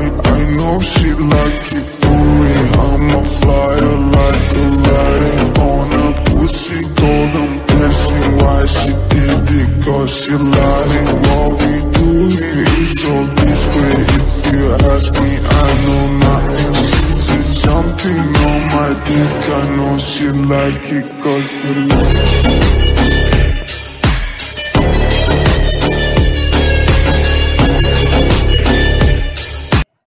I, I know she like it for real. I'm a flyer like Aladdin on a pussy golden blessing. Why she did it? Cause she lying. What we do here is so discreet. If you ask me, I know nothing. She jumping on my dick. I know she like it cause she like it.